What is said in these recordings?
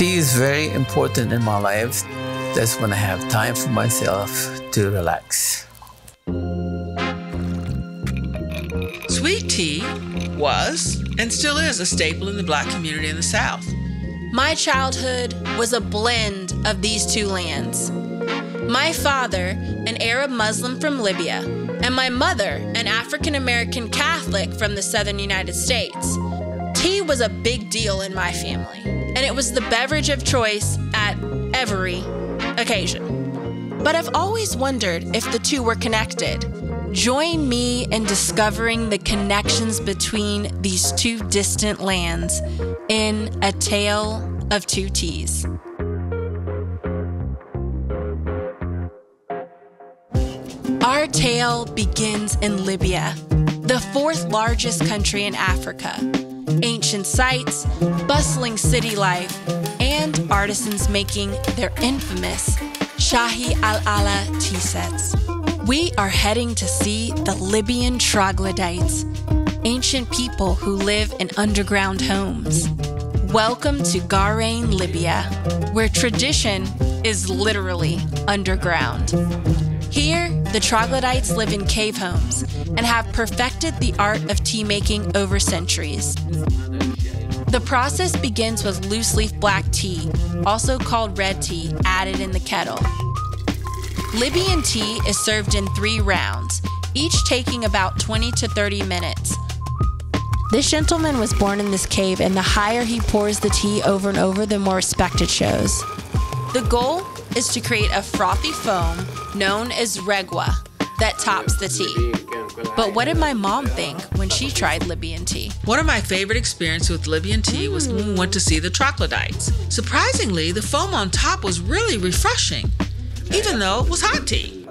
Tea is very important in my life. That's when I have time for myself to relax. Sweet tea was and still is a staple in the black community in the South. My childhood was a blend of these two lands. My father, an Arab Muslim from Libya, and my mother, an African American Catholic from the southern United States. Tea was a big deal in my family, and it was the beverage of choice at every occasion. But I've always wondered if the two were connected. Join me in discovering the connections between these two distant lands in A Tale of Two Teas. Our tale begins in Libya, the fourth largest country in Africa. Ancient sites, bustling city life, and artisans making their infamous Shahi al Ala tea sets. We are heading to see the Libyan troglodytes, ancient people who live in underground homes. Welcome to Gharyan, Libya, where tradition is literally underground. Here, the troglodytes live in cave homes and have perfected the art of tea making over centuries. The process begins with loose leaf black tea, also called red tea, added in the kettle. Libyan tea is served in three rounds, each taking about 20 to 30 minutes. This gentleman was born in this cave, and the higher he pours the tea over and over, the more respect it shows. The goal is to create a frothy foam known as regwa that tops the tea. But what did my mom think when she tried Libyan tea? One of my favorite experiences with Libyan tea was when we went to see the troglodytes. Surprisingly, the foam on top was really refreshing, even though it was hot tea.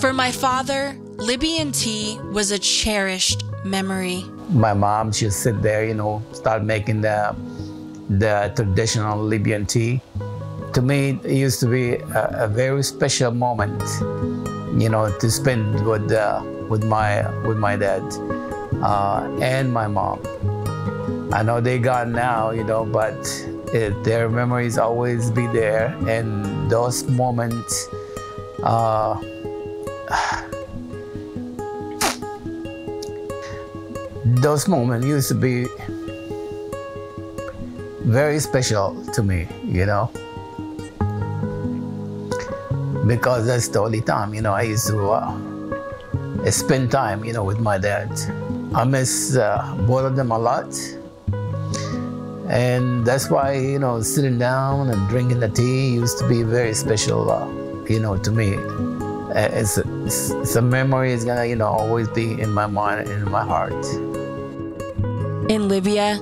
For my father, Libyan tea was a cherished memory. My mom, she'd sit there, you know, start making the, the traditional Libyan tea. To me, it used to be a, a very special moment, you know, to spend with, uh, with, my, with my dad uh, and my mom. I know they're gone now, you know, but it, their memories always be there, and those moments. Uh, those moments used to be very special to me, you know, because that's the only time, you know, I used to uh, spend time, you know, with my dad. I miss uh, both of them a lot. And that's why, you know, sitting down and drinking the tea used to be very special, uh, you know, to me. It's a, it's a memory is gonna, you know, always be in my mind and in my heart. In Libya,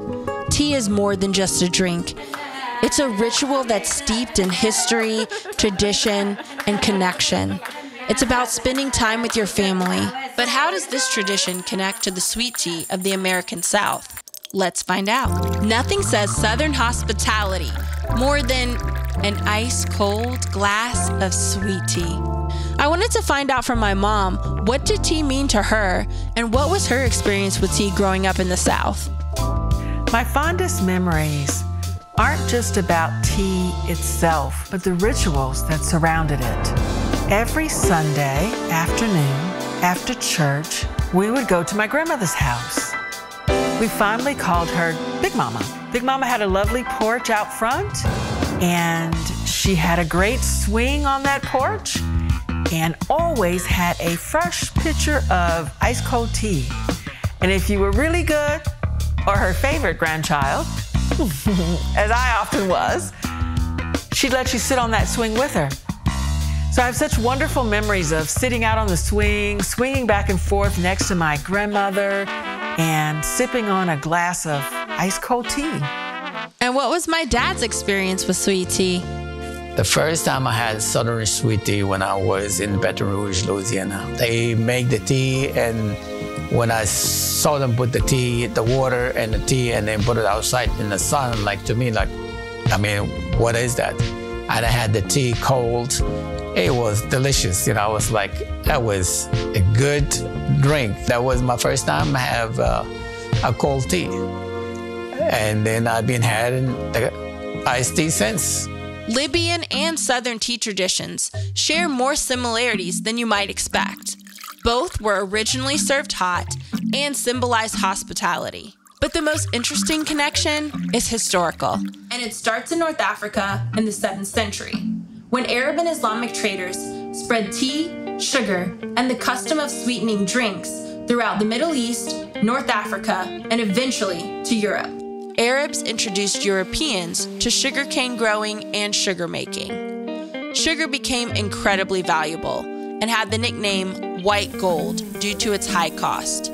tea is more than just a drink. It's a ritual that's steeped in history, tradition, and connection. It's about spending time with your family. But how does this tradition connect to the sweet tea of the American South? Let's find out. Nothing says Southern hospitality more than an ice cold glass of sweet tea. I wanted to find out from my mom what did tea mean to her and what was her experience with tea growing up in the South. My fondest memories aren't just about tea itself, but the rituals that surrounded it. Every Sunday afternoon, after church, we would go to my grandmother's house. We fondly called her Big Mama. Big Mama had a lovely porch out front, and she had a great swing on that porch, and always had a fresh pitcher of ice cold tea. And if you were really good, or her favorite grandchild, as I often was, she'd let you sit on that swing with her. So I have such wonderful memories of sitting out on the swing, swinging back and forth next to my grandmother, and sipping on a glass of ice cold tea. And what was my dad's experience with sweet tea? The first time I had Southern sweet tea when I was in Baton Rouge, Louisiana. They make the tea, and when I saw them put the tea, the water and the tea, and then put it outside in the sun, like to me, like, I mean, what is that? And I had the tea cold. It was delicious. You know, I was like, that was a good drink. That was my first time I have uh, a cold tea. And then I've been having the iced tea since. Libyan and Southern tea traditions share more similarities than you might expect. Both were originally served hot and symbolize hospitality. But the most interesting connection is historical, and it starts in North Africa in the 7th century, when Arab and Islamic traders spread tea, sugar, and the custom of sweetening drinks throughout the Middle East, North Africa, and eventually to Europe. Arabs introduced Europeans to sugarcane growing and sugar making. Sugar became incredibly valuable and had the nickname white gold due to its high cost.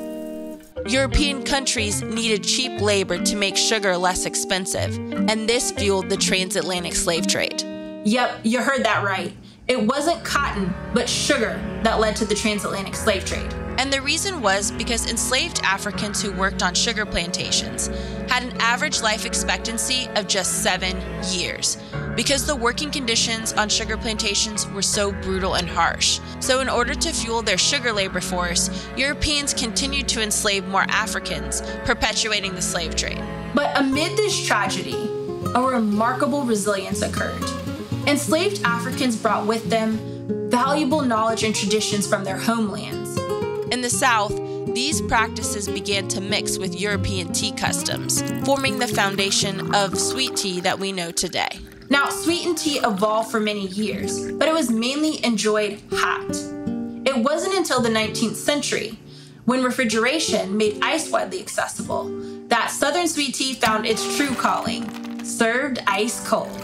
European countries needed cheap labor to make sugar less expensive, and this fueled the transatlantic slave trade. Yep, you heard that right. It wasn't cotton, but sugar that led to the transatlantic slave trade. And the reason was because enslaved Africans who worked on sugar plantations had an average life expectancy of just seven years because the working conditions on sugar plantations were so brutal and harsh. So, in order to fuel their sugar labor force, Europeans continued to enslave more Africans, perpetuating the slave trade. But amid this tragedy, a remarkable resilience occurred. Enslaved Africans brought with them valuable knowledge and traditions from their homelands in the South, these practices began to mix with European tea customs, forming the foundation of sweet tea that we know today. Now, sweetened tea evolved for many years, but it was mainly enjoyed hot. It wasn't until the 19th century, when refrigeration made ice widely accessible, that Southern sweet tea found its true calling served ice cold.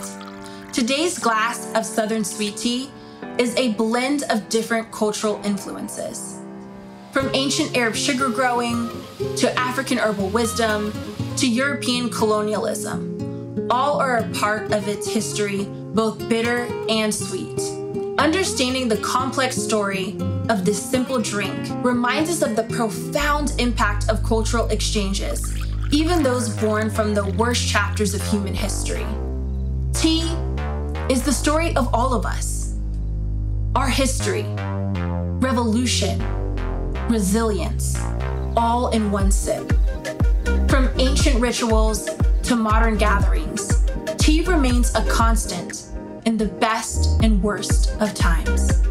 Today's glass of Southern sweet tea is a blend of different cultural influences. From ancient Arab sugar growing to African herbal wisdom to European colonialism, all are a part of its history, both bitter and sweet. Understanding the complex story of this simple drink reminds us of the profound impact of cultural exchanges, even those born from the worst chapters of human history. Tea is the story of all of us, our history, revolution, resilience, all in one sip. From ancient rituals to modern gatherings, tea remains a constant in the best and worst of times.